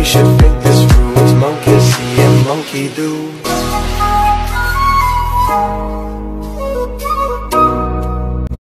we should think this rules. Monkey see and monkey do